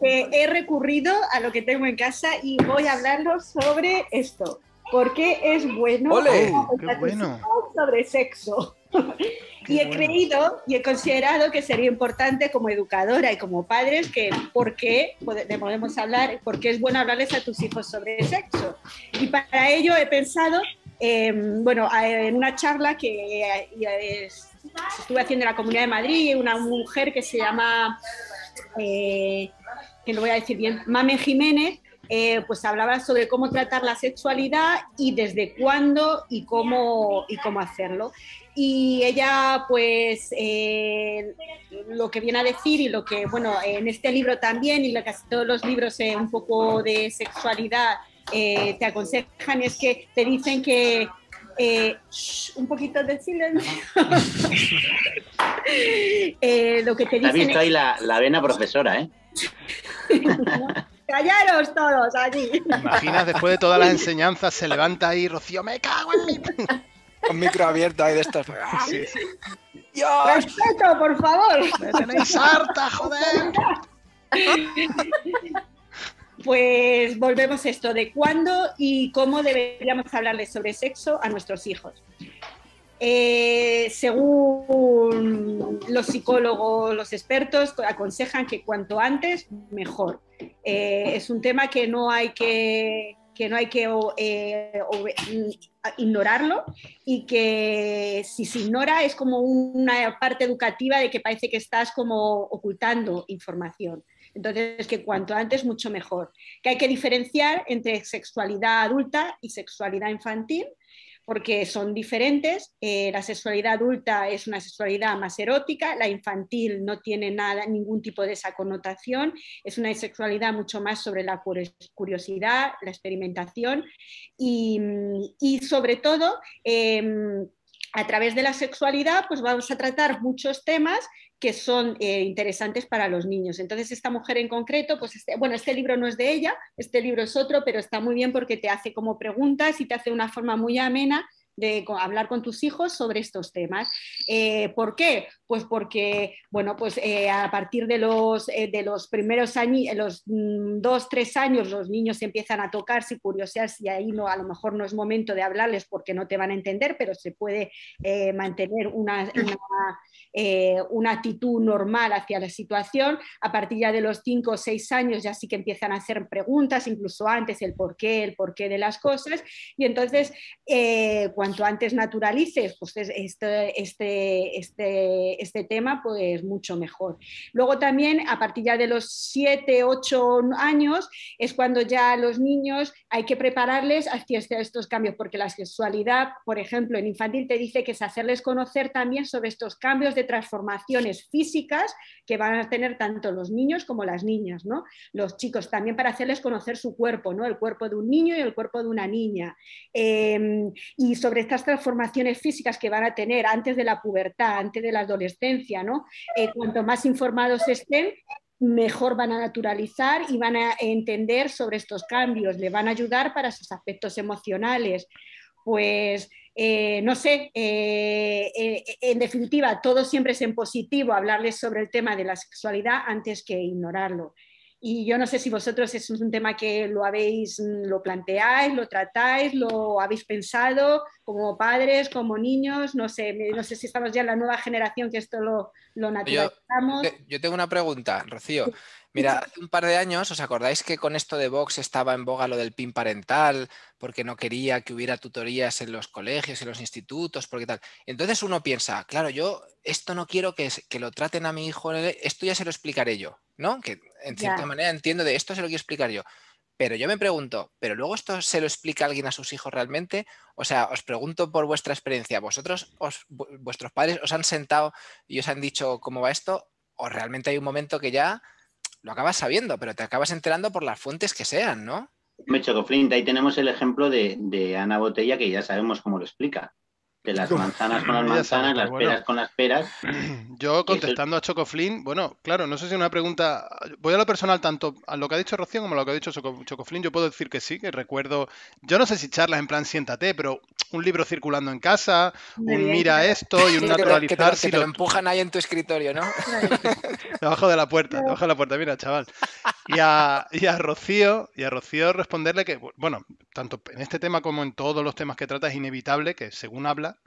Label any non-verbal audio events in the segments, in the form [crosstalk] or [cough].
que he recurrido a lo que tengo en casa y voy a hablarlo sobre esto. ¿Por qué es bueno, ¡Ole! ¡Qué bueno! sobre sexo? y he bueno. creído y he considerado que sería importante como educadora y como padres que por qué podemos hablar, por qué es bueno hablarles a tus hijos sobre sexo. Y para ello he pensado, eh, bueno, en una charla que eh, es- estuve haciendo en la Comunidad de Madrid, una mujer que se llama, eh, que lo voy a decir bien, Mame Jiménez, eh, pues hablaba sobre cómo tratar la sexualidad y desde cuándo y cómo, y cómo hacerlo. Y ella, pues, eh, lo que viene a decir y lo que, bueno, en este libro también y en casi todos los libros eh, un poco de sexualidad te aconsejan es que te dicen que eh, shh, un poquito de silencio. [laughs] Eh, lo que te Te has dicen visto ahí la, la vena profesora, ¿eh? [laughs] Callaros todos allí. Imaginas, después de todas las enseñanzas, se levanta ahí, Rocío, me cago en mi... Con micro abierto ahí de estos. [laughs] Sí, sí. ¡Dios! Respeto, por favor. Me tenéis harta, joder. Pues volvemos a esto de cuándo y cómo deberíamos hablarles sobre sexo a nuestros hijos. Eh, según los psicólogos, los expertos, aconsejan que cuanto antes, mejor. Eh, es un tema que no hay que, que, no hay que eh, ignorarlo y que si se ignora es como una parte educativa de que parece que estás como ocultando información. Entonces, que cuanto antes, mucho mejor. Que hay que diferenciar entre sexualidad adulta y sexualidad infantil, porque son diferentes. Eh, la sexualidad adulta es una sexualidad más erótica, la infantil no tiene nada, ningún tipo de esa connotación, es una sexualidad mucho más sobre la curi- curiosidad, la experimentación y, y sobre todo, eh, a través de la sexualidad, pues vamos a tratar muchos temas que son eh, interesantes para los niños. Entonces, esta mujer en concreto, pues este, bueno, este libro no es de ella, este libro es otro, pero está muy bien porque te hace como preguntas y te hace una forma muy amena de hablar con tus hijos sobre estos temas. Eh, ¿Por qué? Pues porque, bueno, pues eh, a partir de los, eh, de los primeros años, los mm, dos, tres años, los niños empiezan a tocarse y curiosearse y ahí no, a lo mejor no es momento de hablarles porque no te van a entender, pero se puede eh, mantener una, una, eh, una actitud normal hacia la situación. A partir ya de los cinco o seis años ya sí que empiezan a hacer preguntas, incluso antes el por qué, el porqué de las cosas. Y entonces, eh, cuanto antes naturalices pues, es- este, este, este, este tema, pues mucho mejor. Luego también, a partir ya de los siete, ocho años, es cuando ya los niños hay que prepararles hacia este- estos cambios, porque la sexualidad, por ejemplo, en infantil te dice que es hacerles conocer también sobre estos cambios de transformaciones físicas que van a tener tanto los niños como las niñas, ¿no? Los chicos también para hacerles conocer su cuerpo, ¿no? El cuerpo de un niño y el cuerpo de una niña. Eh, y sobre estas transformaciones físicas que van a tener antes de la pubertad, antes de la adolescencia, ¿no? Eh, cuanto más informados estén, mejor van a naturalizar y van a entender sobre estos cambios, le van a ayudar para sus aspectos emocionales. Pues eh, no sé, eh, en definitiva, todo siempre es en positivo hablarles sobre el tema de la sexualidad antes que ignorarlo. Y yo no sé si vosotros es un tema que lo habéis, lo planteáis, lo tratáis, lo habéis pensado como padres, como niños, no sé, no sé si estamos ya en la nueva generación que esto lo, lo naturalizamos. Yo tengo una pregunta, Rocío. Mira, hace un par de años, ¿os acordáis que con esto de Vox estaba en boga lo del PIN parental? Porque no quería que hubiera tutorías en los colegios, en los institutos, porque tal. Entonces uno piensa, claro, yo esto no quiero que, que lo traten a mi hijo, esto ya se lo explicaré yo, ¿no? Que en cierta Ya. manera entiendo de esto se lo quiero explicar yo. Pero yo me pregunto, ¿pero luego esto se lo explica alguien a sus hijos realmente? O sea, os pregunto por vuestra experiencia, ¿vosotros, os- vu- vuestros padres os han sentado y os han dicho cómo va esto? ¿O realmente hay un momento que ya lo acabas sabiendo, pero te acabas enterando por las fuentes que sean, ¿no? Me chocó Flint, ahí tenemos el ejemplo de, de Ana Botella, que ya sabemos cómo lo explica. Que las manzanas con las [laughs] manzanas, las bueno. peras con las peras. [clears throat] Yo contestando a Chocoflin, bueno, claro, no sé si una pregunta, voy a lo personal tanto a lo que ha dicho Rocío como a lo que ha dicho Choco- Chocoflin, yo puedo decir que sí, que recuerdo, yo no sé si charlas en plan siéntate, pero un libro circulando en casa, Muy un bien, mira esto y un Que te, lo- que te lo- naturalizar que si te lo lo, empujan ahí en tu escritorio, ¿no? [laughs] debajo de la puerta, debajo de la puerta, mira, chaval. Y a, y a Rocío, y a Rocío responderle que, bueno, tanto en este tema como en todos los temas que trata es inevitable que según habla,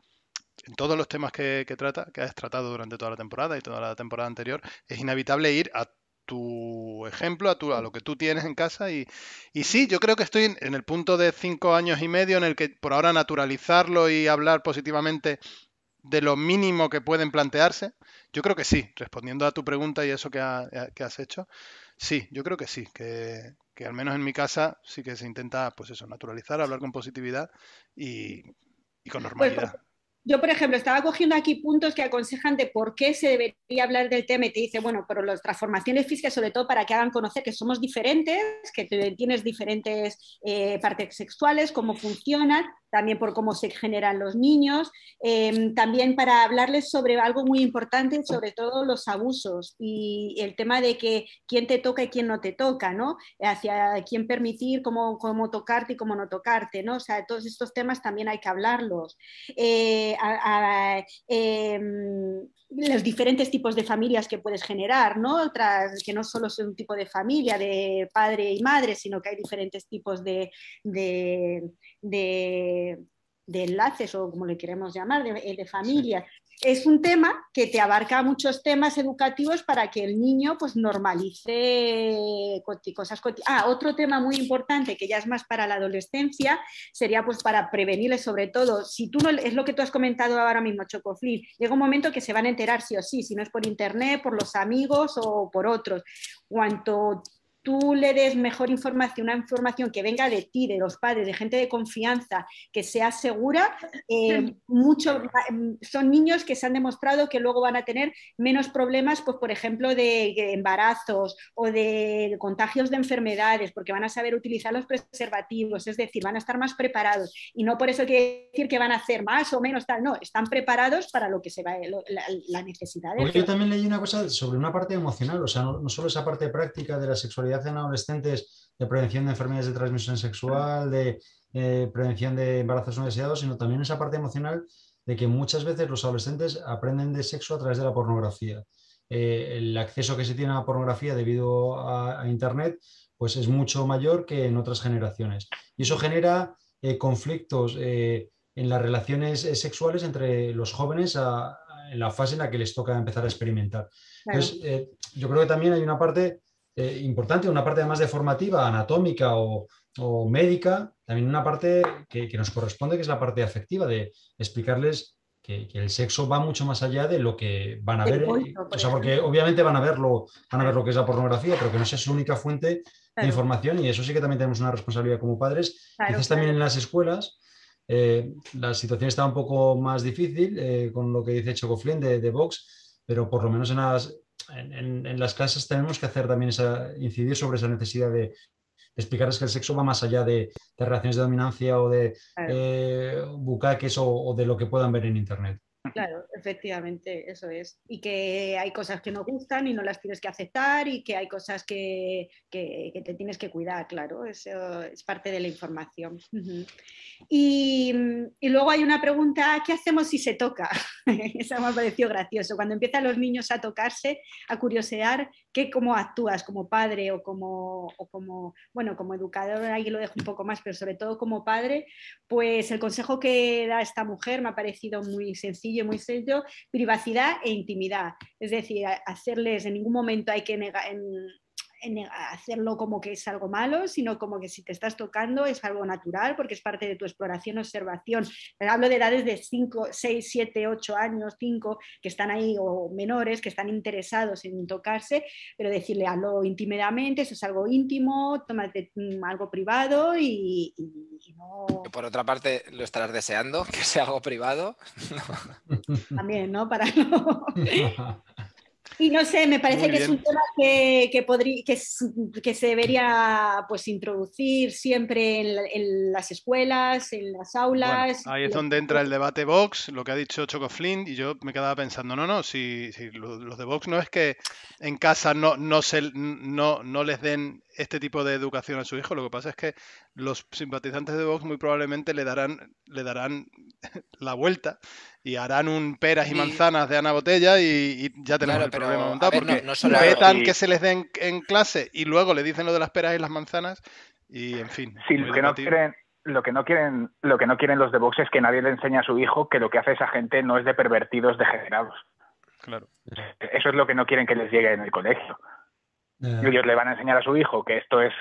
en todos los temas que, trata, que has tratado durante toda la temporada y toda la temporada anterior, es inevitable ir a tu ejemplo, a, tu, a lo que tú tienes en casa. Y, sí, yo creo que estoy en el punto de cinco años y medio en el que por ahora naturalizarlo y hablar positivamente de lo mínimo que pueden plantearse, yo creo que sí, respondiendo a tu pregunta y eso que, ha- que has hecho, sí, yo creo que sí, que, que al menos en mi casa sí que se intenta, pues eso, naturalizar, hablar con positividad y, y con normalidad. Yo, por ejemplo, estaba cogiendo aquí puntos que aconsejan de por qué se debería hablar del tema y te dice, bueno, pero las transformaciones físicas, sobre todo para que hagan conocer que somos diferentes, que tienes diferentes eh, partes sexuales, cómo funcionan, también por cómo se generan los niños, eh, también para hablarles sobre algo muy importante, sobre todo los abusos y el tema de que quién te toca y quién no te toca, ¿no? Hacia quién permitir, cómo, cómo tocarte y cómo no tocarte, ¿no? O sea, todos estos temas también hay que hablarlos. Eh, em, los diferentes tipos de familias que puedes generar, ¿no? Otras, que no solo es un tipo de familia de padre y madre, sino que hay diferentes tipos de, de, de- de enlaces o como le queremos llamar, de, de familias. Es un tema que te abarca muchos temas educativos para que el niño pues normalice cosas Ah, otro tema muy importante que ya es más para la adolescencia sería pues para prevenirle sobre todo, si tú no, es lo que tú has comentado ahora mismo, Chocoflin, llega un momento que se van a enterar sí o sí, si no es por internet, por los amigos o por otros. Cuanto tú le des mejor información, una información que venga de ti, de los padres, de gente de confianza, que sea segura, eh, mucho, son niños que se han demostrado que luego van a tener menos problemas, pues por ejemplo, de embarazos o de contagios de enfermedades, porque van a saber utilizar los preservativos, es decir, van a estar más preparados. Y no por eso quiere decir que van a hacer más o menos tal, no, están preparados para lo que se va, lo- la, la necesidad. Porque yo también leí una cosa sobre una parte emocional, o sea, no, no solo esa parte práctica de la sexualidad en adolescentes, de prevención de enfermedades de transmisión sexual, de eh, prevención de embarazos no deseados, sino también esa parte emocional de que muchas veces los adolescentes aprenden de sexo a través de la pornografía. Eh, el acceso que se tiene a la pornografía debido a, a Internet pues es mucho mayor que en otras generaciones. Y eso genera eh, conflictos eh, en las relaciones eh, sexuales entre los jóvenes a- a- en la fase en la que les toca empezar a experimentar. Claro. Entonces, eh, yo creo que también hay una parte eh, importante, una parte además de formativa, anatómica o, o médica, también una parte que, que nos corresponde, que es la parte afectiva, de explicarles que, que el sexo va mucho más allá de lo que van a ver. eh, o sea, porque obviamente van a, verlo, van a ver lo que es la pornografía, pero que no sea su única fuente de información y eso sí que también tenemos una responsabilidad como padres. claro, Quizás también en las escuelas eh, la situación está un poco más difícil eh, con lo que dice Chocoflin de, de Vox, pero por lo menos en las, en, en- en las clases tenemos que hacer también esa, incidir sobre esa necesidad de explicarles que el sexo va más allá de, de relaciones de dominancia o de Claro. eh, bucaques o, o de lo que puedan ver en Internet. Claro, efectivamente, eso es. Y que hay cosas que no gustan y no las tienes que aceptar y que hay cosas que, que- te tienes que cuidar, claro, eso es parte de la información. Y, y luego hay una pregunta, ¿qué hacemos si se toca? [laughs] Eso me ha parecido gracioso. Cuando empiezan los niños a tocarse, a curiosear, ¿qué, ¿cómo actúas como padre o como, o como, bueno, como educador, ahí lo dejo un poco más, pero sobre todo como padre, pues el consejo que da esta mujer me ha parecido muy sencillo muy sencillo, privacidad e intimidad. Es decir, hacerles en ningún momento hay que negar, hacerlo como que es algo malo, sino como que si te estás tocando es algo natural porque es parte de tu exploración, observación. Hablo de edades de 5, 6, 7, 8 años, 5, que están ahí, o menores, que están interesados en tocarse, pero decirle hazlo íntimamente, eso es algo íntimo, tómate mm, algo privado y, y- y no Por otra parte, lo estarás deseando, que sea algo privado. [laughs] también, ¿no? Para [laughs] no. [laughs] Y no sé, me parece Muy que es un tema que, que, podrí- que, se debería pues, introducir siempre en, la- en las escuelas, en las Bueno, aulas. ahí es donde entra el debate Vox, lo que ha dicho Choco Flynn, y yo me quedaba pensando, no, no, si, si lo- los de Vox no es que en casa no, no, se, no, no les den este tipo de educación a su hijo, lo que pasa es que los simpatizantes de Vox muy probablemente le darán, le darán [laughs] la vuelta y harán un peras y manzanas de Ana Botella y, y ya tenemos Claro, el pero, problema montado, ver, no- porque no solo- vetan que se les den en clase y luego le dicen lo de las peras y las manzanas y en fin. Sí, lo que no quieren, lo que no quieren, lo que no quieren los de Vox es que nadie le enseñe a su hijo que lo que hace esa gente no es de pervertidos degenerados. Claro. Eso es lo que no quieren que les llegue en el colegio. Eh, Ellos le van a enseñar a su hijo que esto es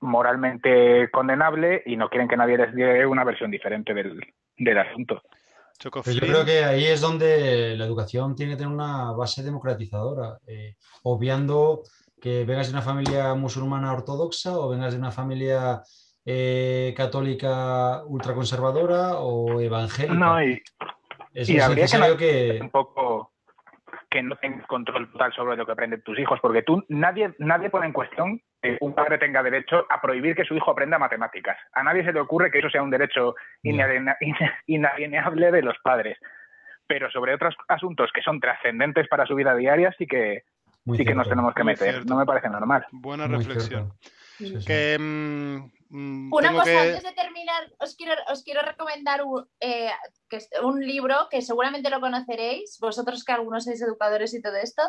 moralmente condenable y no quieren que nadie les llegue una versión diferente del, del asunto. Pero yo creo que ahí es donde la educación tiene que tener una base democratizadora, eh, obviando que vengas de una familia musulmana ortodoxa o vengas de una familia eh, católica ultraconservadora o evangélica. No, y es, y es habría que necesario un que... poco que no tengas control total sobre lo que aprenden tus hijos, porque tú nadie nadie pone en cuestión que un padre tenga derecho a prohibir que su hijo aprenda matemáticas. A nadie se le ocurre que eso sea un derecho inalienable de los padres. Pero sobre otros asuntos que son trascendentes para su vida diaria sí que Muy sí que nos tenemos que muy meter. cierto. No me parece normal. Buena muy reflexión. cierto. Sí, sí. Que mm, mm, Una cosa, que... antes de terminar, os quiero, os quiero recomendar un, eh, que es un libro que seguramente lo conoceréis, vosotros que algunos sois educadores y todo esto,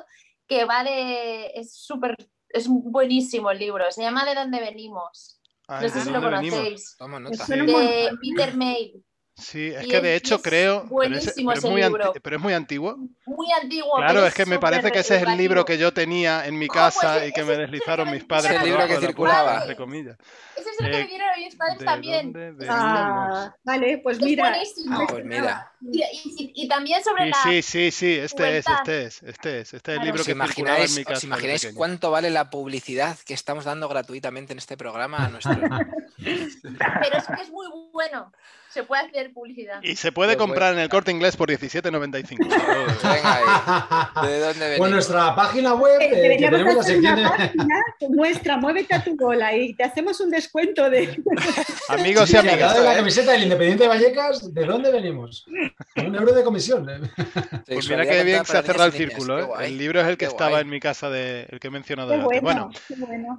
que va de. Es súper. Es buenísimo el libro, se llama De dónde venimos. No sé ¿de si lo conocéis. Toma nota. De. Peter Mail. Sí, es Y que es- de hecho es creo... buenísimo pero es ese muy libro. pero es muy antiguo. Muy antiguo. Claro, es que me parece que ese es el libro que yo tenía en mi casa y que me es el deslizaron mis padres. Ese por libro que circulaba. entre comillas. Ese es el que me dieron padres ¿De también. dónde? Ah, vale, pues Es mira. buenísimo. Ah, pues mira. Y, y- y también sobre Sí, la. sí, sí, sí, este es, este es, este es, este es el libro ¿Os que circulaba en imagináis, mi casa. os imagináis cuánto vale la publicidad que estamos dando gratuitamente en este programa a nuestros... [laughs] Pero es que es muy bueno. Se puede hacer publicidad. Y se puede Pues comprar en el corte inglés por 17.95. [laughs] Venga ahí. ¿De dónde [laughs] venimos? Pues nuestra página web, Eh, eh, que tenemos la hacer sección una de... página muévete a tu bola y te hacemos un descuento de... [laughs] Amigos Sí, y amigas, de la camiseta del Independiente de Vallecas, ¿de dónde venimos? Un euro de comisión. ¿eh? pues mira qué bien se ha cerrado el círculo. ¿eh? El libro es el que Qué estaba guay. en mi casa de el que he mencionado Qué antes. bueno, Bueno, qué bueno.